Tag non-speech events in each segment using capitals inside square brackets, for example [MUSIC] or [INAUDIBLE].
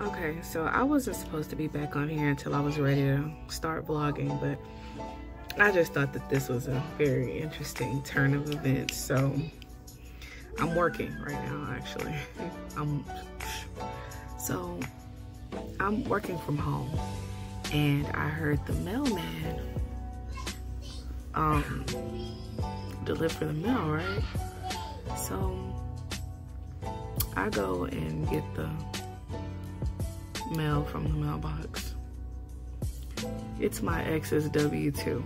Okay, so I wasn't supposed to be back on here until I was ready to start vlogging, but I just thought that this was a very interesting turn of events. So I'm working right now, actually. [LAUGHS] I'm so I'm working from home, and I heard the mailman um deliver the mail, right? So I go and get the mail from the mailbox. It's my ex's W-2.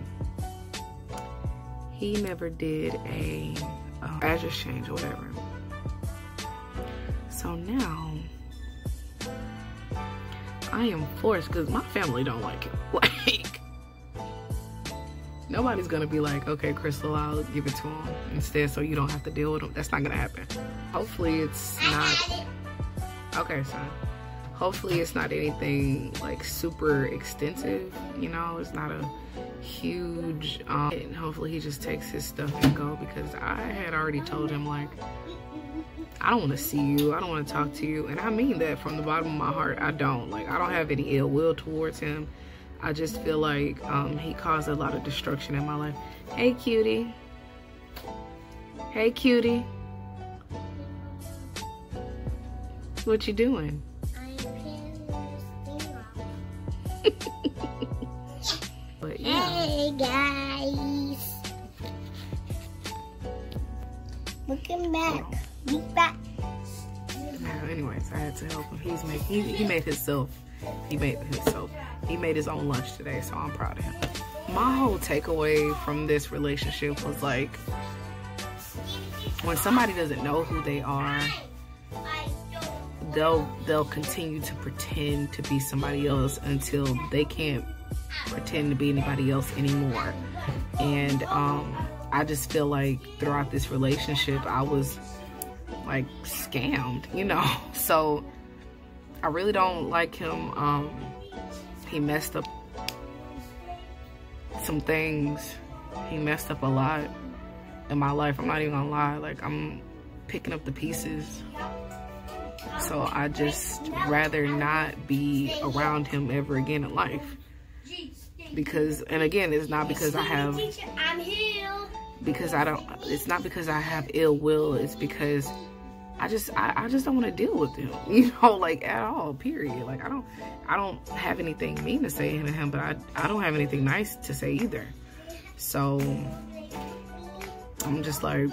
He never did a uh, address change or whatever. So now I am forced because my family don't like it. [LAUGHS] Like nobody's gonna be like, okay, Crystal, I'll give it to him instead so you don't have to deal with him. That's not gonna happen. Hopefully it's not, okay, son. Hopefully it's not anything like super extensive, you know, it's not a huge, um, and hopefully he just takes his stuff and go because I had already told him like, I don't want to see you. I don't want to talk to you. And I mean that from the bottom of my heart. I don't. Like, I don't have any ill will towards him. I just feel like um, he caused a lot of destruction in my life. Hey, cutie. Hey, cutie. What you doing? [LAUGHS] but yeah. Hey guys. Looking back. Look back. Now, anyways, I had to help him. He's made he, he made himself. He made himself. He made his own lunch today, so I'm proud of him. My whole takeaway from this relationship was like when somebody doesn't know who they are, they'll they'll continue to pretend to be somebody else until they can't pretend to be anybody else anymore. And um I just feel like throughout this relationship I was like scammed, you know. [LAUGHS] So I really don't like him. Um, he messed up some things. He messed up a lot in my life. I'm not even gonna lie. Like I'm picking up the pieces. So I just rather not be around him ever again in life. Because, and again, it's not because I have, because I don't, it's not because I have ill will. It's because I just I, I just don't want to deal with him, [LAUGHS] you know, like at all, period. Like I don't I don't have anything mean to say to him, but I, I don't have anything nice to say either. So I'm just like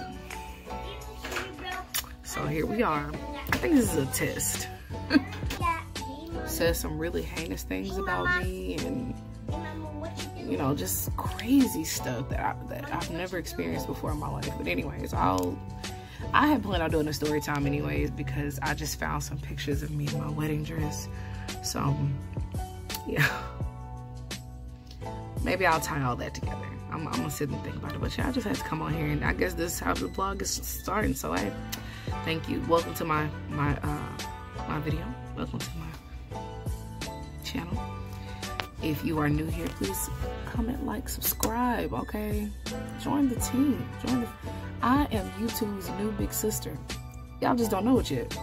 so here we are. I think this is a test. [LAUGHS] Says some really heinous things about me and you know, just crazy stuff that, I, that I've never experienced before in my life. But anyways, I'll I had planned on doing a story time anyways because I just found some pictures of me in my wedding dress. So, um, yeah. Maybe I'll tie all that together. I'm, I'm, gonna sit and think about it. But yeah, I just had to come on here and I guess this is how the vlog is starting. So I thank you. Welcome to my my uh my video. Welcome to my channel. If you are new here, please comment, like, subscribe, okay? Join the team. Join the I am YouTube's new big sister. Y'all just don't know it yet.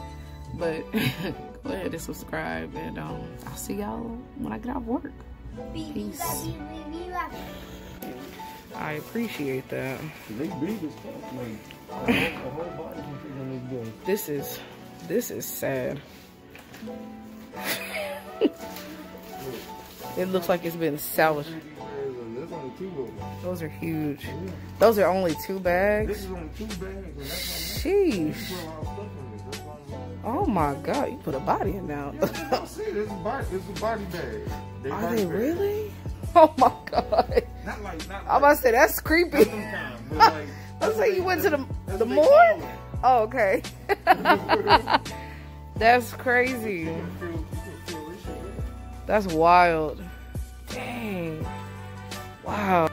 But [LAUGHS] go ahead and subscribe and um, I'll see y'all when I get off work. Peace. I appreciate that. this is this is sad. [LAUGHS] it looks like it's been salvaged. Those are huge. Those are only two bags? This is only two bags. Sheesh. Oh my god, you put a body in now. [LAUGHS] see, this is body, this is a body bag. Are they really? [LAUGHS] Oh my god. Not like, not I'm about to say, that's creepy. Kind, like, [LAUGHS] was like, you went to the, the morgue? Oh, okay. [LAUGHS] that's crazy. That's wild. Dang. Wow.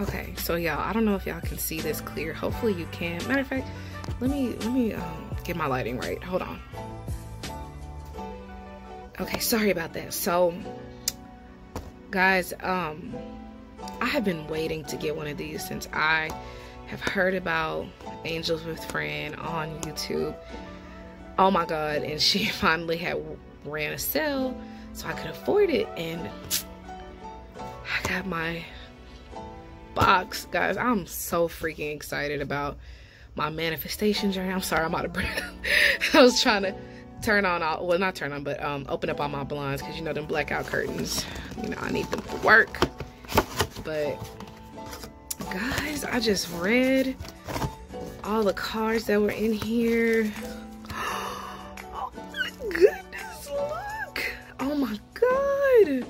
Okay, so y'all, I don't know if y'all can see this clear. Hopefully you can. Matter of fact, let me let me um, get my lighting right. Hold on. Okay, sorry about that. So, guys, um, I have been waiting to get one of these since I have heard about Angels with Fran on YouTube. Oh my god, and [LAUGHS] she finally had ran a sale so I could afford it and I got my box. Guys, I'm so freaking excited about my manifestation journey. I'm sorry, I'm out of breath. [LAUGHS] I was trying to turn on all, well, not turn on, but um, open up all my blinds because you know them blackout curtains. You know, I need them for work. But guys, I just read all the cards that were in here. [GASPS] Oh my goodness, look. Oh my God.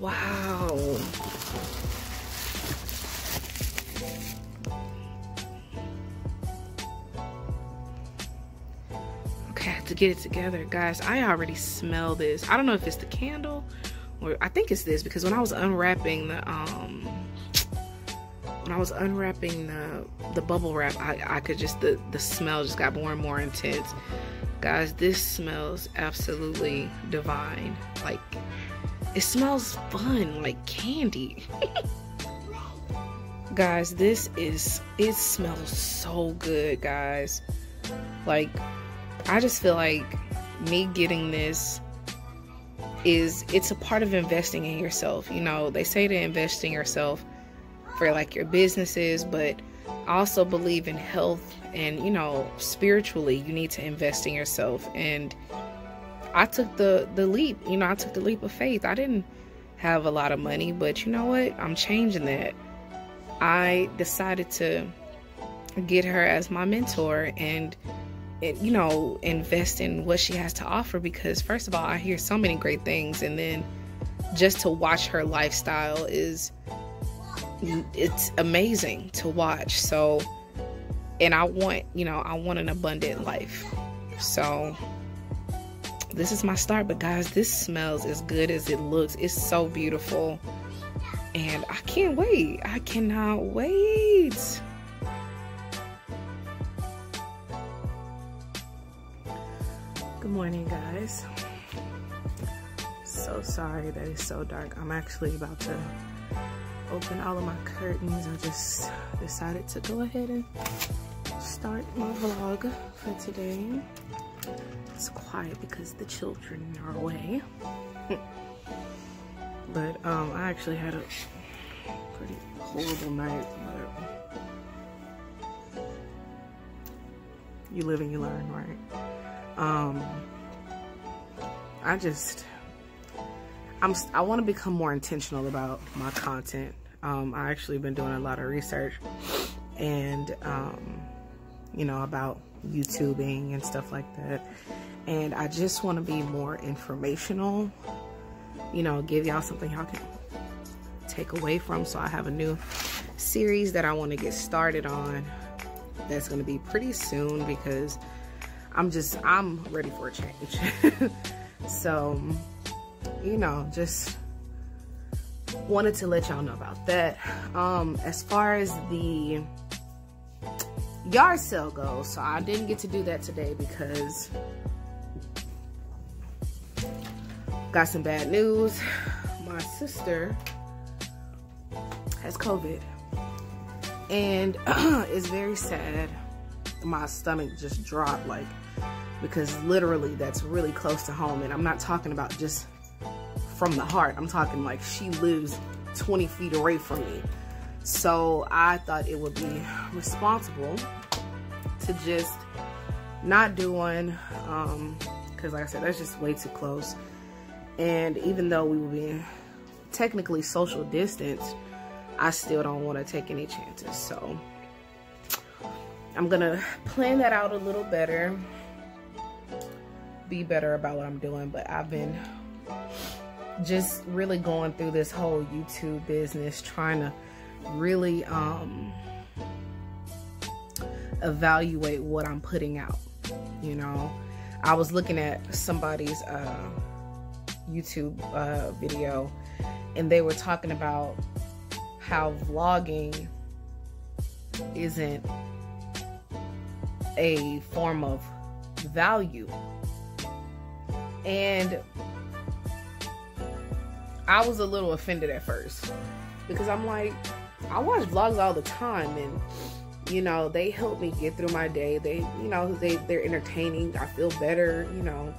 Wow. To get it together. Guys, I already smell this. I don't know if it's the candle or I think it's this because when I was unwrapping the um when I was unwrapping the the bubble wrap, I, I could just the the smell just got more and more intense. Guys, this smells absolutely divine. Like it smells fun, like candy. [LAUGHS] guys, this is it smells so good, guys. Like I just feel like me getting this is it's a part of investing in yourself. You know, they say to invest in yourself for like your businesses, but I also believe in health and, you know, spiritually, you need to invest in yourself. And I took the the leap, you know, I took the leap of faith. I didn't have a lot of money, but you know what? I'm changing that. I decided to get her as my mentor and you know, invest in what she has to offer because, first of all, I hear so many great things, and then just to watch her lifestyle is it's amazing to watch. So, and I want, you know, I want an abundant life. So, this is my start, but guys, this smells as good as it looks. It's so beautiful, and I can't wait. I cannot wait. Morning, guys. So sorry that it's so dark. I'm actually about to open all of my curtains. I just decided to go ahead and start my vlog for today. It's quiet because the children are away. [LAUGHS] but um, I actually had a pretty horrible night. You live and you learn, right? Um i just i'm i want to become more intentional about my content. Um i actually been doing a lot of research and um you know about youtubing and stuff like that. And i just want to be more informational you know give y'all something y'all can take away from. So i have a new series that i want to get started on that's going to be pretty soon because I'm just, I'm ready for a change. [LAUGHS] so, you know, just wanted to let y'all know about that. Um, as far as the yard sale goes, so I didn't get to do that today because got some bad news. My sister has COVID and [CLEARS THROAT] it's very sad. My stomach just dropped like because literally that's really close to home. And I'm not talking about just from the heart. I'm talking like she lives 20 feet away from me. So I thought it would be responsible to just not do one. Um, Cause like I said, that's just way too close. And even though we will be technically social distance, I still don't want to take any chances. So I'm gonna plan that out a little better be better about what I'm doing, but I've been just really going through this whole YouTube business, trying to really um, evaluate what I'm putting out. You know, I was looking at somebody's uh, YouTube uh, video and they were talking about how vlogging isn't a form of value and I was a little offended at first because I'm like, I watch vlogs all the time and you know, they help me get through my day. They, you know, they they're entertaining. I feel better, you know.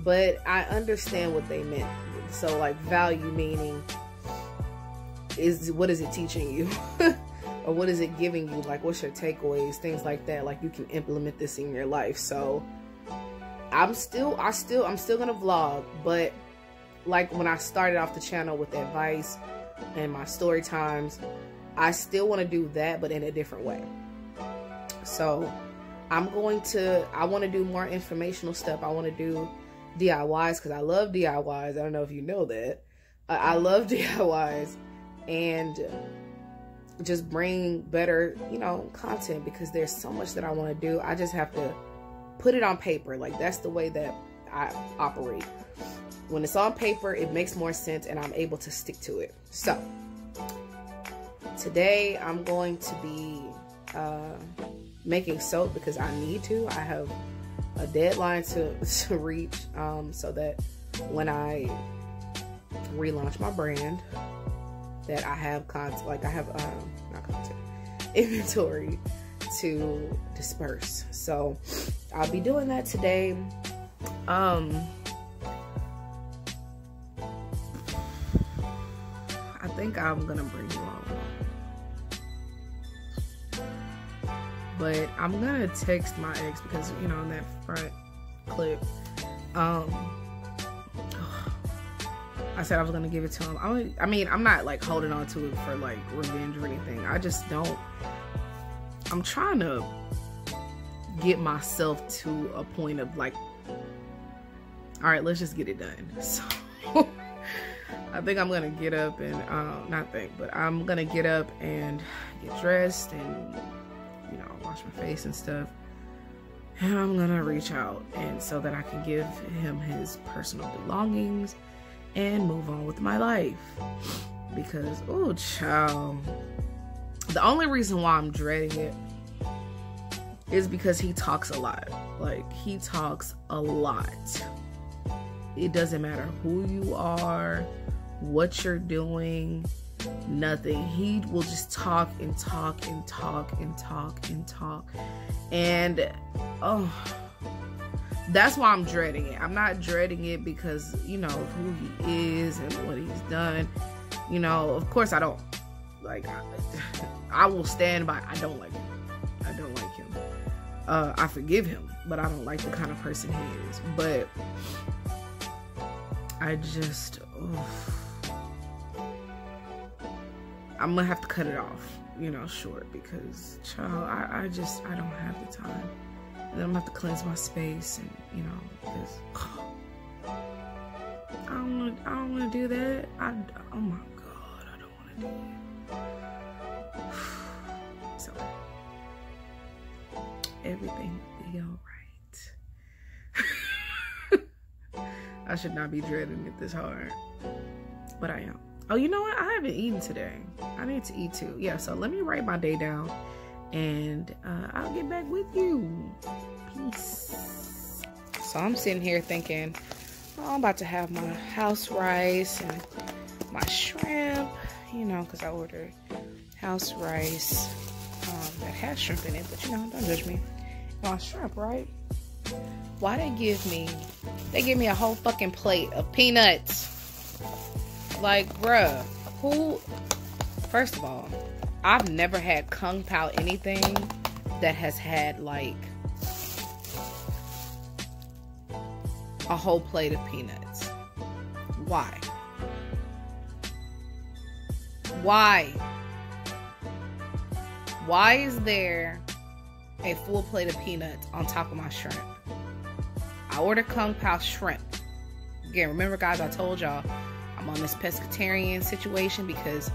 But I understand what they meant. So like value meaning is what is it teaching you? [LAUGHS] or what is it giving you? Like what's your takeaways? Things like that. Like you can implement this in your life. So I'm still I still I'm still gonna vlog, but like when I started off the channel with advice and my story times, I still want to do that, but in a different way. So I'm going to, I want to do more informational stuff. I want to do DIYs because I love DIYs. I don't know if you know that. I love [LAUGHS] DIYs and just bring better, you know, content because there's so much that I want to do. I just have to put it on paper. Like that's the way that I operate. When it's on paper, it makes more sense and I'm able to stick to it. So, today I'm going to be uh, making soap because I need to. I have a deadline to, [LAUGHS] to reach um, so that when I relaunch my brand, that I have content, like I have, um, not content, inventory to disperse. So I'll be doing that today. Um, I think I'm gonna bring you on. But I'm gonna text my ex because you know in that front clip, um, I said I was gonna give it to him. I, I mean, I'm not like holding on to it for like revenge or anything. I just don't. I'm trying to get myself to a point of like, all right, let's just get it done. [LAUGHS] So. I think I'm gonna get up and um, not think, but I'm gonna get up and get dressed and you know wash my face and stuff. And I'm gonna reach out and so that I can give him his personal belongings and move on with my life. Because oh child, the only reason why I'm dreading it is because he talks a lot. Like he talks a lot. It doesn't matter who you are what you're doing, nothing. He will just talk and talk and talk and talk and talk. And oh, that's why I'm dreading it. I'm not dreading it because, you know, who he is and what he's done. You know, of course, I don't like, I, [LAUGHS] I will stand by, I don't like him. I don't like him. Uh, I forgive him, but I don't like the kind of person he is. But I just, oh. I'm gonna have to cut it off, you know, short because, child, I, I just, I don't have the time. Then I'm gonna have to cleanse my space and, you know, I don't want I don't want to do that. I, oh my God, I don't want to do [SIGHS] so, everything will be all right. [LAUGHS] I should not be dreading it this hard, but I am. Oh, you know what? I haven't eaten today. I need to eat too. Yeah, so let me write my day down and uh, I'll get back with you. Peace. So I'm sitting here thinking, oh, I'm about to have my house rice and my shrimp, you know, because I ordered house rice um, that has shrimp in it, but you know, don't judge me. My shrimp, right? Why they give me, they give me a whole fucking plate of peanuts like, bruh, who? First of all, I've never had kung pao anything that has had like a whole plate of peanuts. Why? Why? Why is there a full plate of peanuts on top of my shrimp? I ordered Kung Pao shrimp. Again, remember, guys, I told y'all I'm on this pescatarian situation because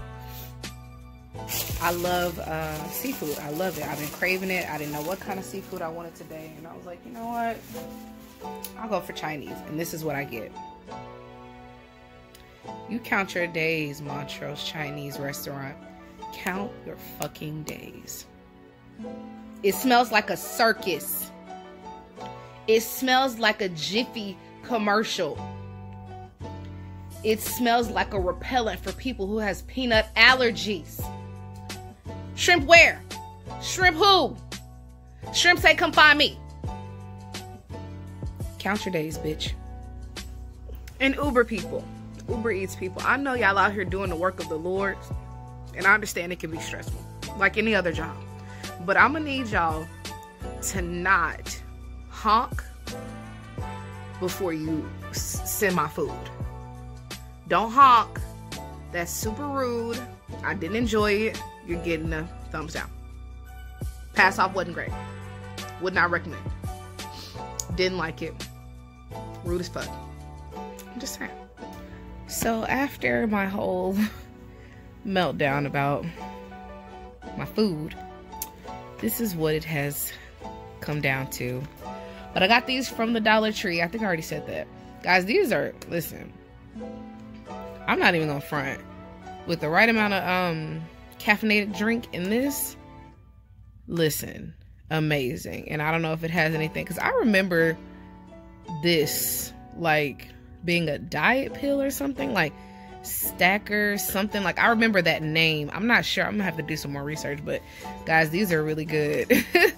I love uh, seafood. I love it. I've been craving it. I didn't know what kind of seafood I wanted today. And I was like, you know what? I'll go for Chinese. And this is what I get. You count your days, Montrose Chinese restaurant. Count your fucking days. It smells like a circus. It smells like a Jiffy commercial. It smells like a repellent for people who has peanut allergies. Shrimp where? Shrimp who? Shrimp say come find me. Count your days, bitch. And Uber people, Uber Eats people. I know y'all out here doing the work of the Lord, and I understand it can be stressful, like any other job. But I'm gonna need y'all to not honk before you send my food. Don't honk. That's super rude. I didn't enjoy it. You're getting a thumbs down. Pass off wasn't great. Would not recommend. Didn't like it. Rude as fuck. I'm just saying. So after my whole [LAUGHS] meltdown about my food, this is what it has come down to. But I got these from the Dollar Tree. I think I already said that. Guys, these are listen. I'm not even gonna front. With the right amount of um caffeinated drink in this, listen, amazing. And I don't know if it has anything because I remember this like being a diet pill or something like stacker something like i remember that name. I'm not sure. I'm gonna have to do some more research but guys these are really good. [LAUGHS]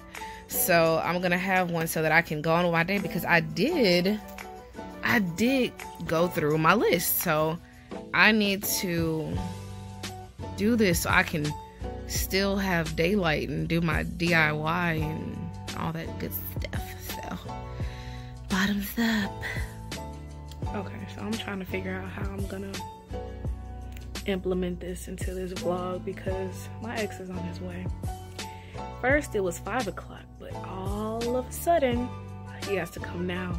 So i'm gonna have one so that i can go on with my day because i did i did go through my list. So i need to do this so i can still have daylight and do my diy and all that good stuff so bottoms up okay so i'm trying to figure out how i'm gonna implement this into this vlog because my ex is on his way. First, it was five o'clock, but all of a sudden, he has to come now.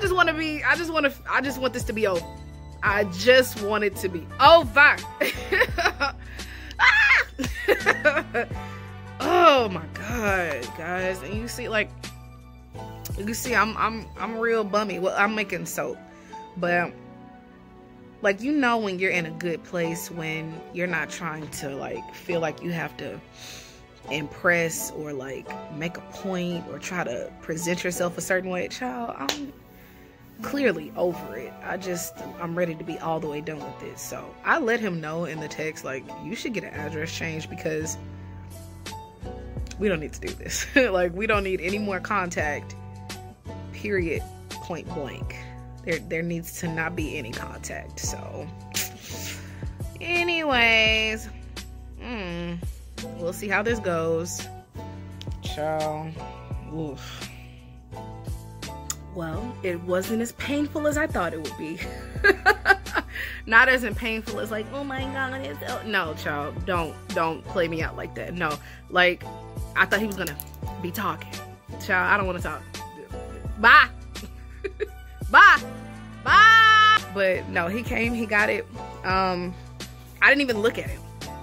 Just want to be. I just want to. I just want this to be over. I just want it to be over. [LAUGHS] Ah! [LAUGHS] oh my god, guys! And you see, like you see i'm i'm i'm real bummy well i'm making soap but like you know when you're in a good place when you're not trying to like feel like you have to impress or like make a point or try to present yourself a certain way child i'm clearly over it. I just i'm ready to be all the way done with this so i let him know in the text like you should get an address change because we don't need to do this. [LAUGHS] Like we don't need any more contact period point blank. There there needs to not be any contact so. Anyways mm, we'll see how this goes. Ciao Oof. Well it wasn't as painful as i thought it would be. [LAUGHS] Not as in painful as like oh my god it's so... no child don't don't play me out like that. No like i thought he was gonna be talking. Child i don't want to talk. Bye. [LAUGHS] Bye. Bye. But no he came he got it. Um i didn't even look at him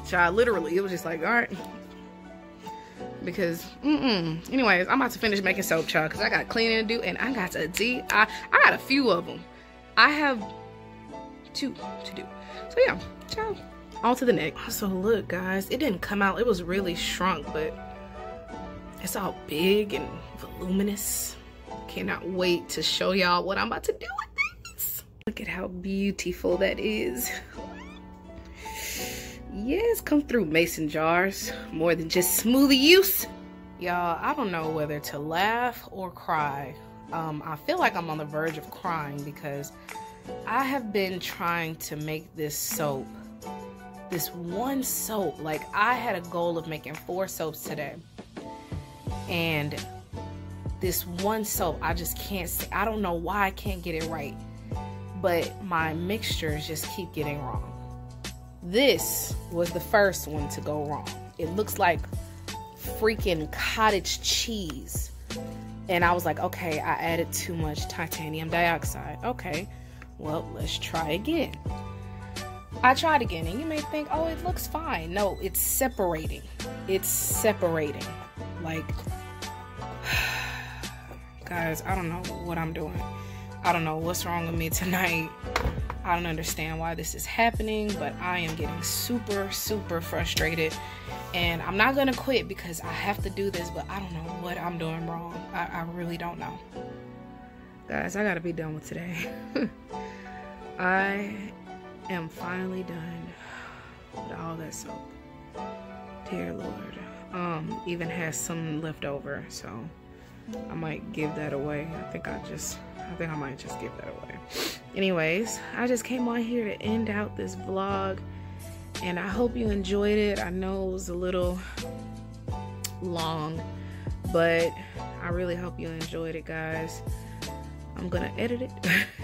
child literally it was just like all right because mm-mm. anyways i'm about to finish making soap child because i got cleaning to do and i got a d i i got a few of them i have two to do so yeah child on to the next so look guys it didn't come out it was really shrunk but it's all big and voluminous cannot wait to show y'all what I'm about to do with this. Look at how beautiful that is. [LAUGHS] Yes, come through mason jars. More than just smoothie use. Y'all, I don't know whether to laugh or cry. Um, I feel like I'm on the verge of crying because I have been trying to make this soap. This one soap. Like, I had a goal of making four soaps today. And this one soap i just can't i don't know why i can't get it right but my mixtures just keep getting wrong this was the first one to go wrong. It looks like freaking cottage cheese. And i was like okay i added too much titanium dioxide. Okay well let's try again. I tried again and you may think oh it looks fine. No it's separating. It's separating. Like [SIGHS] guys i don't know what i'm doing. I don't know what's wrong with me tonight i don't understand why this is happening but i am getting super super frustrated and i'm not gonna quit because i have to do this but i don't know what i'm doing wrong i, I really don't know guys i gotta be done with today [LAUGHS] I am finally done with all that soap. Dear Lord. Um, even has some left over, so I might give that away. I think I just, I think I might just give that away. Anyways, I just came on here to end out this vlog, and I hope you enjoyed it. I know it was a little long, but I really hope you enjoyed it, guys. I'm gonna edit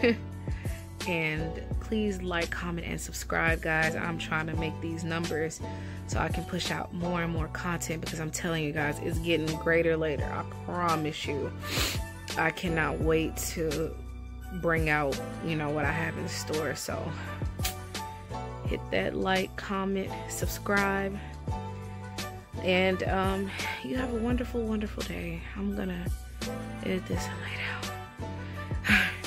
it. [LAUGHS] and please like comment and subscribe guys i'm trying to make these numbers so i can push out more and more content because i'm telling you guys it's getting greater later i promise you i cannot wait to bring out you know what i have in store. So hit that like comment subscribe. And um you have a wonderful wonderful day. I'm gonna edit this and light out [LAUGHS]